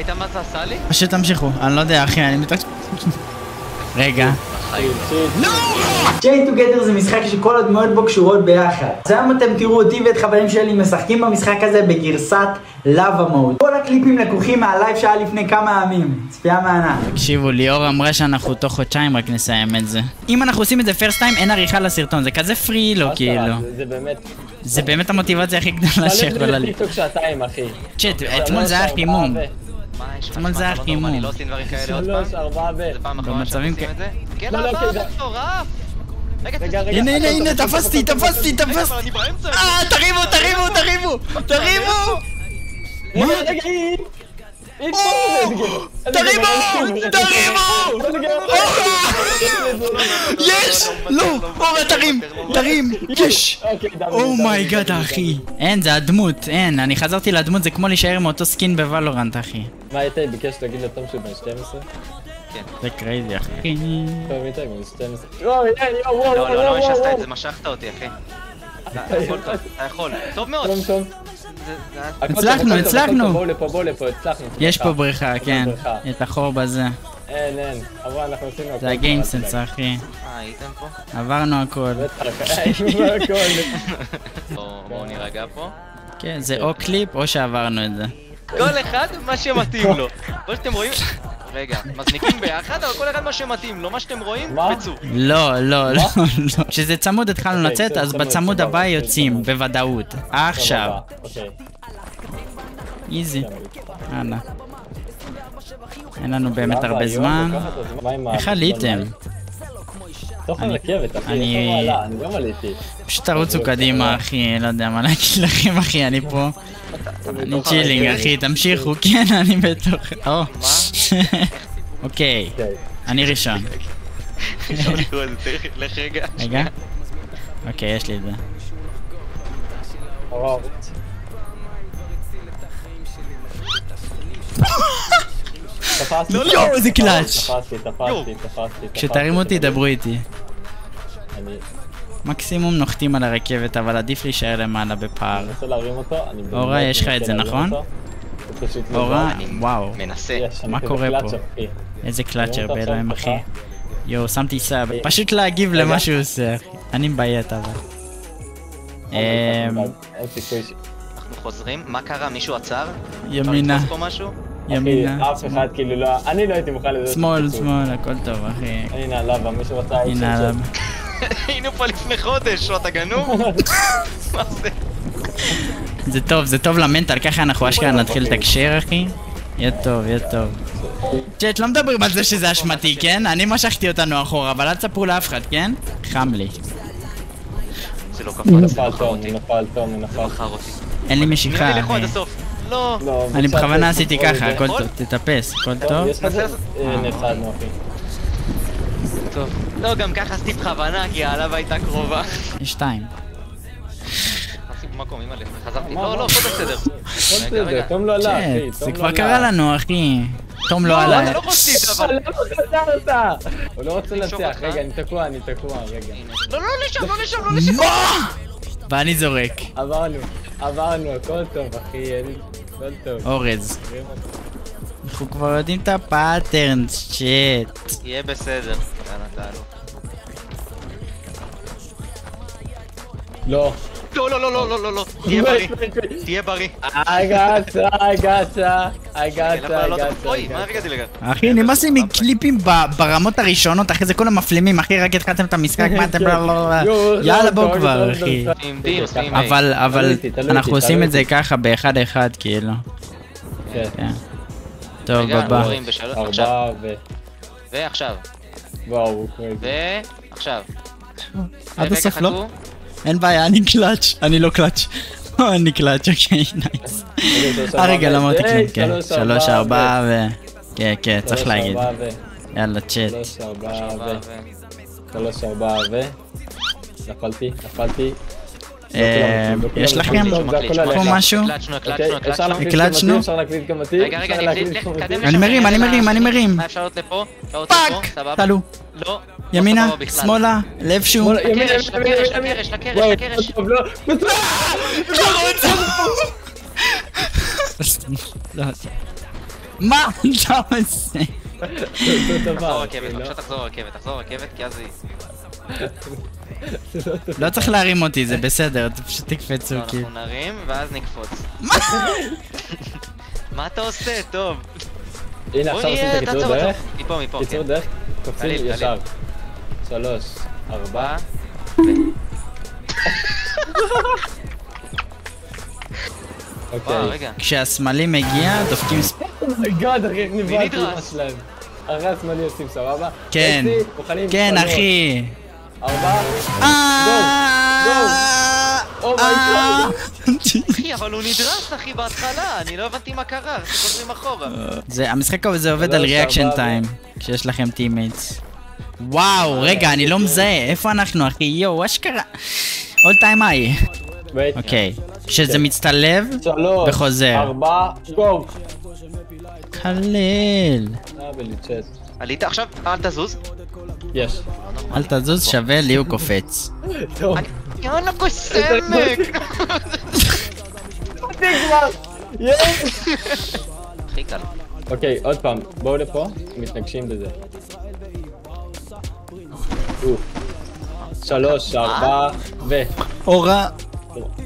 ראית מה זה עשה לי? פשוט תמשיכו, אני לא יודע אחי, אני מתרגש... רגע. Chained Together זה משחק שכל הדמויות בו קשורות ביחד. אז היום אתם תראו אותי ואת חברים שלי משחקים במשחק הזה בגרסת lava mode. כל הקליפים לקוחים מהלייב שהיה לפני כמה ימים. צפייה מהנה. תקשיבו, ליאור אמרה שאנחנו תוך חודשיים רק נסיים את זה. אם אנחנו עושים את זה first time, אין עריכה לסרטון, זה כזה free לו כאילו. זה- זה באמת... זה באמת המוטיבציה הכי גדולה תעלה שיכולה לי. שעתיים, אחי. שלוש, אתמול זה היה חימום. ו- מה יש לך? אתמול זה היה מה, חימום. נורמלי, לא עושים דברים כאלה עוד פעם? שלוש, ארבעה ו... זה פעם אחרונה שאתם במצבים עושים את זה? כן, הבא, מטורף! רגע, רגע, רגע. הנה, הנה, תפסתי. תפסתי, תפסתי. אני! אה, תריבו, תריבו, תריבו! תריבו! רגע, תריבו! תריבו! יש! לא! אורה, תרים! תרים! יש! Oh my god, דוד, אחי. אין, זה הדמות, אין. אני חזרתי לדמות, זה כמו להישאר עם אותו skin ב Valorant, אחי. מה איתי ביקש להגיד לתום שהוא בן 12? זה crazy, אחי. טוב, איתי בן 12. וואו, יואו, יואו, וואו, לא, לא, לא השסת וואו. את זה, משכת אותי, אחי. אתה יכול אתה יכול. טוב מאוד. הצלחנו, הצלחנו. בואו לפה, בואו לפה, הצלחנו. יש. פה בריכה, כן. את החור בזה. אין, אין. אבל אנחנו עשינו הכל. זה ה game sense, אחי. אה, הייתם פה? עברנו הכל. בואו נירגע פה. כן, זה או קליפ או שעברנו את זה. כל אחד מה שמתאים לו. כמו שאתם רואים... רגע, מזניקים ביחד, אבל כל אחד מה שמתאים לו. מה שאתם רואים, מה? פצו. לא, לא, לא, לא. כשזה צמוד התחלנו אוקיי, לצאת, אז בצמוד הבא בסדר, יוצאים. בוודאות. עכשיו. אוקיי. איזי. יאללה. אין לנו באמת הרבה זמן. איך עליתם? אני- גם עליתי. פשוט תרוצו קדימה, אחי, לא יודע מה להגיד לכם, אחי, אני פה. אני chilling, אחי, תמשיכו, כן, אני בתוך... או. אוקיי, אוקיי. אני ראשון. אפשר לקרוא לך רגע. רגע. אוקיי, יש לי את זה. יואו, איזה קלאץ'. כשתרימו אותי. דברו איתי. מקסימום נוחתים על הרכבת, אבל עדיף להישאר למעלה בפער. אורה, יש לך את זה, נכון? הוא פשוט לא. אני וואו, מנסה. מה כזה קורה פה? איזה clutcher באלוהים, אחי. יואו, שמתי sub. פשוט להגיב למה שהוא עושה, אחי. אני מבייט אבל. אמ, אין סיכוי ש... אנחנו חוזרים, מה קרה? מישהו עצר? ימינה? ימינה, אף אחד כאילו לא... אני לא הייתי מוכן לזה. שמאל. שמאל, הכל טוב, אחי. הנה עליו, מישהו רצה... הנה עליו. היינו פה לפני חודש, אתה גנוב? מה זה? זה טוב, זה טוב למנטל, ככה אנחנו אשכרה נתחיל לתקשר, אחי. יהיה טוב, יהיה טוב. צ'אט, לא מדברים על זה שזה אשמתי, כן? אני משכתי אותנו אחורה, אבל אל תספרו לאף אחד, כן? חם לי. זה לא נפל נפל נפל. אותי. אין לי משיכה, אחי. לא. לא, אני בכוונה עשיתי ככה, הכל? טוב, תטפס, הכל טוב? אה. טוב. לא, גם ככה עשיתי בכוונה, כי העלבה הייתה קרובה. יש שתיים. במקום, אימא'לה. חזרתי. לא? לא, הכל בסדר. הכל בסדר. תום לא עלה, אחי. תום זה לא כבר. קרה לנו, אחי. תום לא לא, עלה. אתה לא רצית, אבל... למה חזרת? הוא לא רוצה לנצח. רגע, אני תקוע, אני תקוע, רגע. לא, לא לשם, לא לשם, לא לשם. מה? ואני זורק. עברנו, עברנו, הכל טוב, אחי, הכל טוב. אורז. אנחנו כבר יודעים את ה patterns, צ'אט. יהיה בסדר. יאללה, תעלו. לא. לא, לא, לא, לא, לא, לא, לא. תהיה בריא. תהיה בריא. I got you, I got you, I got you. אוי, מה הגעתי לכאן? אחי, נמאס לי מקליפים ברמות הראשונות, אחי, זה כולם מפלימים, אחי, רק התחלתם את המשחק, מה אתם... יאללה, לא, בוא לא, כבר, לא, אחי. עם D, עושים A. אבל, אבל, אנחנו עושים את זה. ככה, באחד-אחד, כאילו. כן. כן. טוב, רגע, בבא. ארבעה ו... ועכשיו. וואו, הוא קורא ועכשיו. עד הסוף לא? אין בעיה, אני קלאץ', אני לא קלאץ'. אני קלאץ', אוקיי, nice. אה, רגע, לא אמרתי כלום, כן. שלוש, ארבע, ו... כן, כן, צריך להגיד. יאללה, צ'אט. שלוש, ארבע ו... שלוש. נפלתי, נפלתי. אה, לא כולם יש. לכם? עליך. משהו? אוקיי, רגע, רגע, אפשר אני מרים, אני מרים, אני מרים. Fuck! תעלו. לא. לא ימינה, בכלל. שמאלה. שמאלה, ימין, לקרש, לקרש. לקרש, לקרש, לא. לא, מה אתה עושה? אותו תחזור. רכבת. בבקשה תחזור רכבת, תחזור רכבת, כי אז היא... לא צריך להרים אותי, זה בסדר, פשוט תקפצו לא, כאילו. אנחנו נרים, ואז נקפוץ. מה אתה עושה? טוב. הנה, עכשיו עושים את הקיצור דרך. מפה, מפה, קיצור כן. דרך, קופצים ישר. שלוש, ארבע. ארבע. אוקיי. כשהשמאלי מגיע, דופקים ספ... Oh my god, אחי, איך נדרס? אמא שלהם. הרי השמאלי עושים סבבה? כן. כן, אחי. ארבע. אה. אחי, אבל הוא נדרס, אחי, בהתחלה. אני לא הבנתי מה קרה, איך חוזרים אחורה. זה, המשחק הזה עובד על שלוש, reaction ארבע, time, כשיש לכם teammates. וואו, רגע, אני לא מזהה, איפה אנחנו, אחי? יואו, אשכרה. עוד טיים איי. אוקיי. כשזה מצטלב, שלוש, וחוזר. ארבע, גו. קליל. אה. עלית עכשיו? אל תזוז. יש. אל תזוז, שווה לי הוא קופץ. טוב. יאללה קוסמק! הכי קל. אוקיי, עוד פעם, בואו לפה, מתנגשים בזה. שלוש, ארבע, ו... אורה.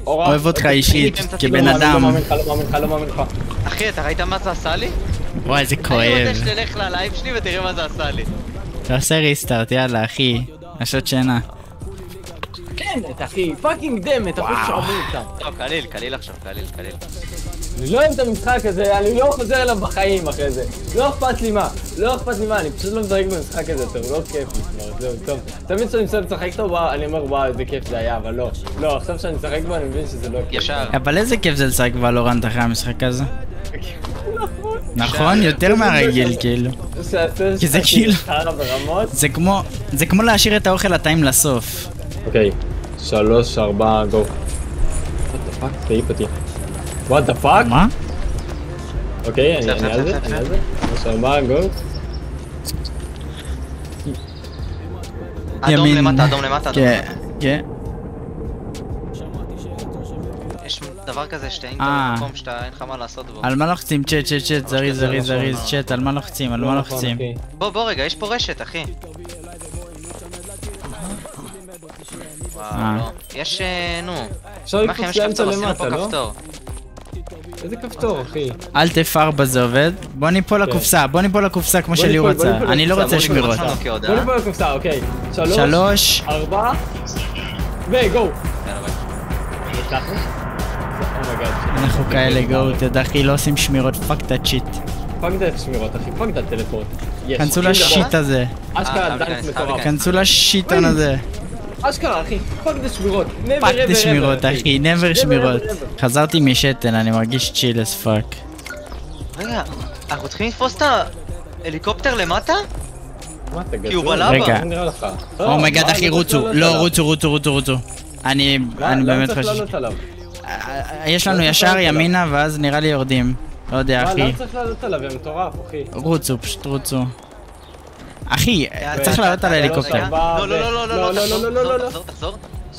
אוהב אותך אישית, באמצע כבן לא אדם. לא מאמין לך, לא מאמין לך, לא מאמין לך. אחי, אתה ראית מה זה עשה לי? וואי, איזה אני כואב. רוצה שתלך ללייב שלי ותראה מה זה עשה לי. תעשה restart, יאללה, אחי. השעות שינה. כן, אחי, fucking דמת, אחי שעמוד אותם. טוב, קליל, קליל עכשיו, קליל, קליל. אני לא אוהב את המשחק הזה, אני לא חוזר אליו בחיים אחרי זה. לא אכפת לי מה, לא אכפת לי מה, אני פשוט לא משחק במשחק הזה יותר, לא כיף לי כבר, זהו, טוב. תמיד כשאני מסיים לשחק איתו, וואו, אני אומר וואו, איזה כיף זה היה, אבל לא. לא, עכשיו שאני משחק בו, אני מבין שזה לא כיף. ישר. אבל איזה כיף זה לשחק Valorant אחרי המשחק הזה. נכון? יותר מהרגיל, כאילו. כי זה כאילו- זה כמו להשאיר את האוכל הטעים לסוף. אוקיי, שלוש, ארבע, go. What the fuck? תעיף אותי. What the fuck? מה? אוקיי, אני על זה, אני על זה. שלוש, ארבע, go. אדום. למטה, אדום למטה, אדום כן, למטה. כן. יש דבר כזה שאתה אין אה. במקום שאתה אין לך מה לעשות בו. על מה לוחצים? צ'ט, צ'ט, צ'ט, זריז, כזה, זריז, נכון, זריז, נכון. צ'ט, על מה לוחצים? על מה לא נכון, לוחצים? בוא, בוא רגע, יש פה רשת, אחי. וואו, לא. יש, אה, נו. אפשר לקפוץ לאמצע למטה, לא? איזה כפתור, אחי? Alt F4 זה עובד. בוא ניפול לקופסה, בוא ניפול לקופסה כמו שליאור ניפול, בוא רצה. ניפול אני לא רוצה ניפול שמירות. בוא נבוא לקופסה, אוקיי. שלוש. ארבע, ו go. אנחנו כאלה goated, אחי, לא עושים שמירות, fuck את ה shit. Fuck את השמירות, אחי, fuck את ה teleport. יש. כנסו ל shit. הזה. אשכרה אה, דנק חייב מטורף. להיכנס. כנסו לשיטון הזה. אשכרה, אחי, fuck את השמירות. fuck את השמירות, אחי, never שמירות. חזרתי משתן, אני מרגיש chill as fuck. רגע, אנחנו צריכים לתפוס את ההליקופטר למטה? כי הוא בלבה. רגע. לא, oh my god, אחי, לא רוצו. לא. רוצו, רוצו, רוצו, רוצו. אני לא, באמת חושב... אה, יש לנו לא ישר. ימינה, ואז נראה לי יורדים. לא יודע, מה, אחי. למה צריך לעלות עליו? זה מטורף, אחי. רוצו, פשוט רוצו. אחי, צריך לעלות על ההליקופטר. לא, לא, לא, לא, לא, לא, לא, לא, לא, לא. תחזור, תחזור.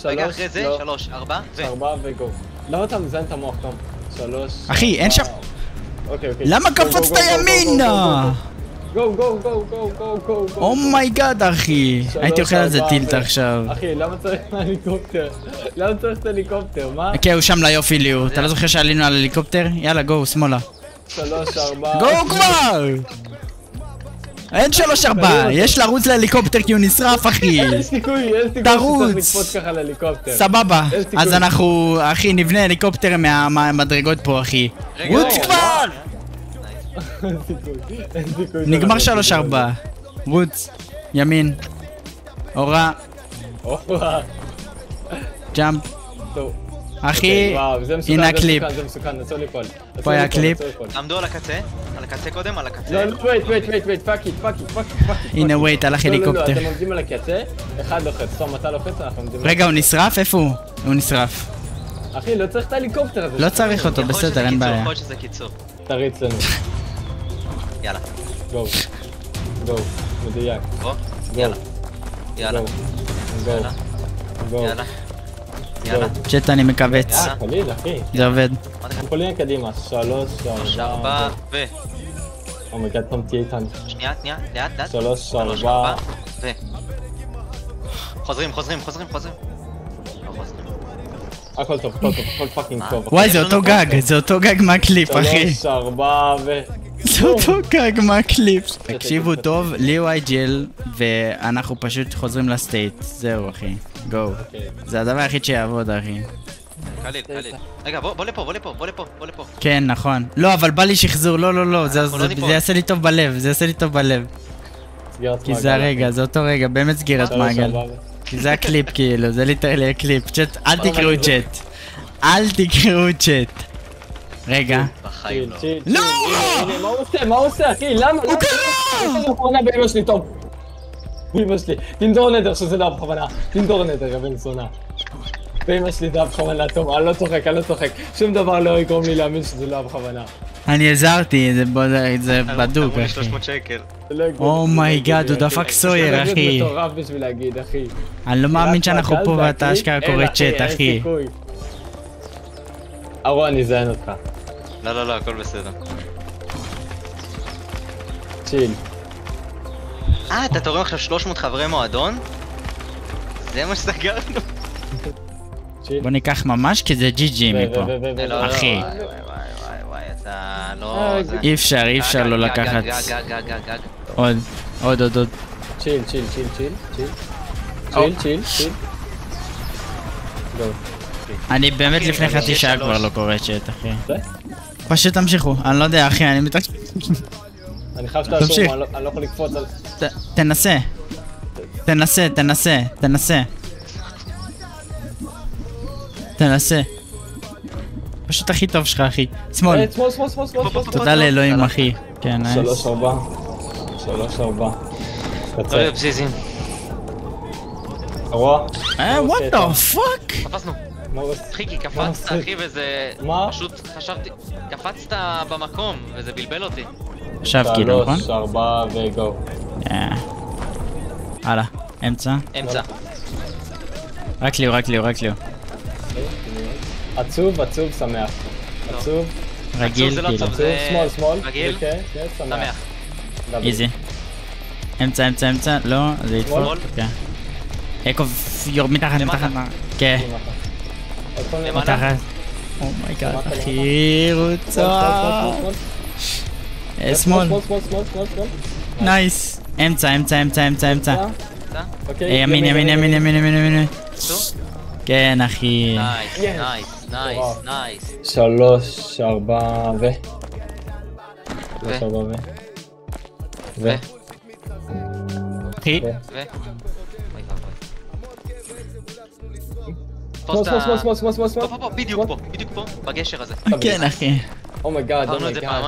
רגע, אחרי זה, לא. שלוש, ארבע, ו... ארבע ו go. למה אתה מזיין את המוח, תום? שלוש... אחי, אין שם- אוקיי, אוקיי. למה קפצת ימינה? גו, גו, גו, גו, גו, גו, גו. אומייגאד, אחי. הייתי אוכל על זה tilt עכשיו. אחי, למה צריך הליקופטר? למה צריך את ההליקופטר? מה? כן, הוא שם ליופי ליאור. אתה לא זוכר שעלינו על הליקופטר? יאללה, go, שמאלה. שלוש, ארבע... גו כבר! אין שלוש ארבע, יש לרוץ להליקופטר כי הוא נשרף, אחי. אין סיכוי, אין סיכוי. שצריך לקפוץ ככה להליקופטר. סבבה. אז אנחנו, אחי, נבנה הליקופטר מה- מהמדרגות פה, אחי. רוץ. כבר! נגמר שלוש ארבע. רוץ. ימין. אורה. ג'אמפ. אחי, וואו, זה מסוכן, הנה זה הקליפ. פה היה ליפול, קליפ. אסור ליפול. עמדו על הקצה, הקצה קודם, על הקצה. לא, לא, wait, wait, wait, wait, fuck it, fuck it, fuck it, fuck it. הנה, wait, הלך לא, לא, הליקופטר. לא, אתם עומדים על הקצה, אחד לוחץ, תום, אתה לוחץ, אנחנו עומדים... על רגע, הוא נשרף? איפה הוא? הוא נשרף. אחי, לא צריך את ההליקופטר הזה. לא צריך אותו, בסדר, אין בעיה. יכול שזה קיצור. תריץ לנו. יאללה, גו. גו. מדויק. יאללה. יאללה. גו. גו. יאללה. יאללה. צ'אט, אני מכווץ. יאללה. קליל, אחי. זה עובד. פולין קדימה. שלוש. ארבע, ו... oh my god, תום תהיה איתנו. שנייה, שנייה, לאט, לאט. שלוש, ארבע. ו... חוזרים, חוזרים, חוזרים, חוזרים. לא חוזרים. הכל טוב, הכל טוב, הכל fucking טוב. וואי, זה יש לנו אותו גג, זה אותו גג מהקליפ, אחי. שלוש, ארבע, ו... זה אותו גג מהקליפ. תקשיבו טוב, לי הוא אייג'ל, ואנחנו פשוט חוזרים ל straight. זהו, אחי. go. אוקיי. זה הדבר היחיד שיעבוד, אחי. קליל, קליל. רגע, בוא בוא לפה, בוא לפה, בוא לפה, בוא לפה. כן, נכון. לא, אבל בא לי שחזור, לא, לא, לא, זה- לא זה יעשה לי טוב בלב, זה יעשה לי טוב בלב. כי זה. הרגע, זה אותו רגע, באמת סגירת מעגל. כי זה הקליפ, כאילו, זה literally הקליפ. צ'אט, אל תקראו. צ'אט. אל תקראו צ'אט. רגע. בחיים לא. לא! מה הוא עושה? מה הוא עושה, אחי? למה? הוא קרא! איפה מכונה באמא שלי, טוב. באמא שלי. תנדור נדר שזה לא בכוונה. תנדור נדר, יא בן זונה. באמא שלי זה היה בכוונה, טוב, אני לא צוחק, אני לא צוחק. שום דבר לא יגרום לי להאמין שזה לא היה בכוונה. אני הזהרתי, זה זה- זה בדוק, אחי. 300 שקל. זה לא יגרום- אומייגאד, הוא זה- דפק זה- סויר, זה אחי. מטורף בשביל להגיד, אחי. אני לא מאמין שאנחנו פה זה ואתה? אשכרה קורא צ'אט, אין אחי. סיכוי. ארו, אני אזיין אותך. לא, לא, לא, הכל בסדר. צ'יל. אה, אתה תורם עכשיו 300 חברי מועדון? זה מה שסגרנו? בוא ניקח ממש כי זה ג'י ג'י מפה. אחי. אי אפשר, אי אפשר לא לקחת. עוד, עוד, עוד, עוד. צ'יל, צ'יל, צ'יל, צ'יל, צ'יל. צ'יל, צ'יל, צ'יל. אני באמת לפני חצי שעה. כבר לא קורא צ'אט, אחי. פשוט תמשיכו, אני לא יודע, אחי, אני מתעקש... אני חייב שתעשו. אני לא- אני לא יכול לקפוץ על... תנסה. תנסה, תנסה, תנסה. תנסה. פשוט הכי טוב שלך, אחי. שמאל. אה, שמאל, שמאל, שמאל, שמאל, שמאל. תודה לאלוהים, אחי. כן, נייס. שלוש, ארבע. שלוש, ארבע. לא קצר. להיות פזיזים. הרוע? אה, what the fuck? תפסנו. כי מה קפצת? אחי, וזה... מה? פשוט חשבתי... קפצת במקום, וזה בלבל אותי. עכשיו כאילו, נכון? שלוש, ארבע ו go. אה. הלאה, אמצע. אמצע. רק ליאו, רק ליאו, רק ליאו. עצוב, עצוב, שמח. עצוב. רגיל, כאילו. עצוב, שמאל, שמאל. רגיל, שמח. easy. אמצע, אמצע, אמצע, לא, זה ידפוק. יעקב, יור מתחת, מתחת. כן. מתחת. oh my god, אחי, רוצה. שמאל. nice. אמצע, אמצע, אמצע, אמצע, אמצע. ימין, ימין, ימין, ימין, ימין, ימין. כן, אחי. nice. nice, nice. שלוש, ארבע ו... שלוש, ו? ארבע ו... ו? ו... אחי, ו? ואבוי. שמאל, שמאל. שמאל, שמאל, שמאל, שמאל. פה, פה, פה, בדיוק פה, בדיוק פה, בגשר הזה. כן, אחי. אומייגאד, אומייגאד.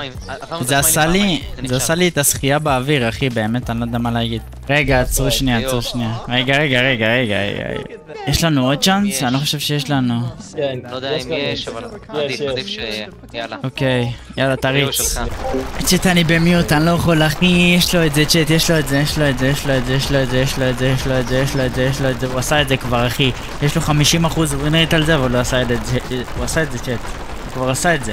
זה עשה לי, זה. עשה לי את השחייה באוויר, אחי, באמת, אני לא יודע מה להגיד. רגע, עצרו שנייה, עצרו שנייה. רגע, רגע, רגע, רגע, רגע. יש לנו עוד צ'אנס? אני לא חושב שיש לנו. כן, לא יודע אם. יש, אבל עדיף. עדיף ש... יאללה. אוקיי, יאללה, תריץ. צ'אט אני במיוט, אני לא יכול, אחי, יש לו את זה, צ'אט, יש לו את זה, יש לו את זה, יש לו את זה, יש לו את זה, יש לו את זה, יש לו את זה, יש לו את זה, יש לו את זה, הוא עשה את זה כבר, אחי. יש לו 50% ווינרית על זה, אבל הוא עשה את זה, הוא עשה את זה, צ'אט. הוא כבר עשה את זה.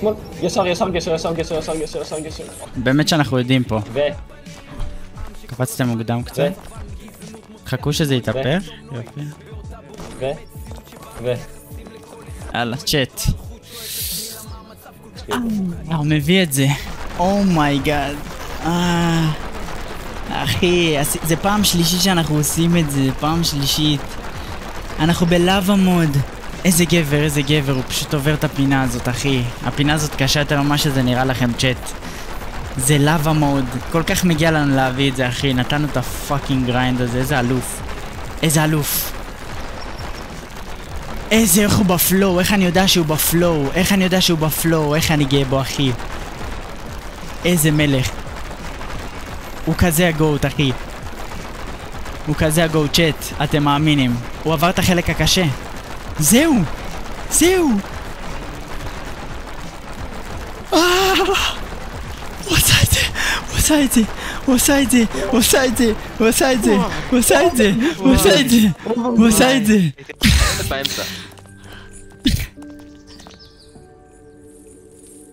שמאל, ישר, ישר, גשר, ישר, גשר, ישר, גשר, ישר, גשר, באמת שאנחנו יודעים פה. ו... קפצתם מוקדם קצת? ו... חכו שזה יתהפך. יופי. ו... ו... יאללה, צ'אט. אה, הוא מביא את זה. oh my god. אה... אחי, זה פעם שלישית שאנחנו עושים את זה, פעם שלישית. אנחנו ב lava mode. איזה גבר, איזה גבר, הוא פשוט עובר את הפינה הזאת, אחי. הפינה הזאת קשה יותר ממה שזה נראה לכם, צ'אט. זה lava mode. כל כך מגיע לנו להביא את זה, אחי. נתנו את ה fucking grind הזה, איזה אלוף. איזה אלוף. איזה, איך הוא ב flow, איך אני יודע שהוא ב flow, איך אני יודע שהוא ב flow, איך אני גאה בו, אחי. איזה מלך. הוא כזה ה GOAT, אחי. הוא כזה הגוט, צ'אט, אתם מאמינים. הוא עבר את החלק הקשה. זהו! זהו! אה! הוא עשה את זה! הוא עשה את זה! הוא עשה את זה! הוא עשה את זה! הוא עשה את זה! הוא עשה את זה! הוא עשה את זה! הוא עשה את זה! הייתי נכנסת באמצע.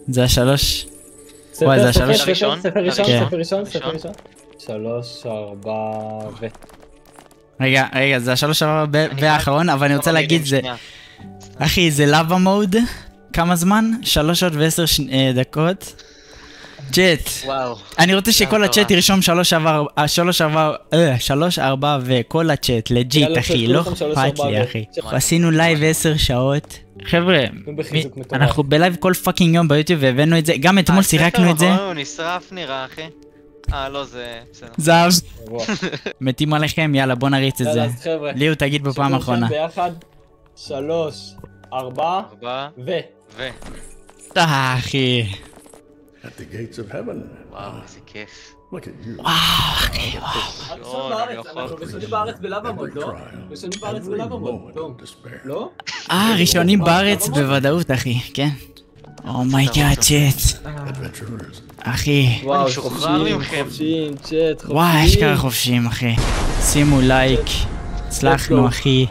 זה השלוש. ספר, וואי, זה ספר, השלוש. ספר, ראשון? ספר ראשון, כן. ספר ראשון, ספר ראשון. ראשון. שלוש, ארבע, ו... רגע, רגע, זה השלוש והאחרון, אבל אני רוצה כמה להגיד זה... אחי, זה lava mode. כמה זמן? שלוש שעות ועשר אה, דקות. צ'אט. וואו. אני רוצה שכל. הצ'אט ירשום שלוש עבר, אה, שלוש עבר, אה, שלוש ארבע וכל הצ'אט, legit אחי, לא אכפת לי אחי. עשינו לייב עשר שעות. חבר'ה. אנחנו בלייב כל fucking יום ביוטיוב והבאנו את זה, גם אתמול שיחקנו את זה. הספר האחרון הוא נשרף נראה, אחי. אה, לא, זה... בסדר. זהב. מתים עליכם, יאללה בוא נריץ את זה. יאללה, אז חבר'ה. ליאו תגיד בפעם האחרונה. ביחד. שלוש, ארבע, ו... ו... אה, אחי. At the gates of heaven. וואו, איזה כיף. Look at you. ראשון בארץ, אנחנו ראשונים בארץ בלאבה מוד, לא? ראשונים בארץ בלאבה מוד, Moment לא? of despair. לא? אה, ראשונים בארץ בוודאות אחי, כן. oh my god צ'אט. Adventurers. אחי. וואו, משוחרר חופשיים, מכם. חופשיים, צ'אט, חופשיים. וואי, אשכרה חופשיים אחי. שימו לייק. הצלחנו אחי.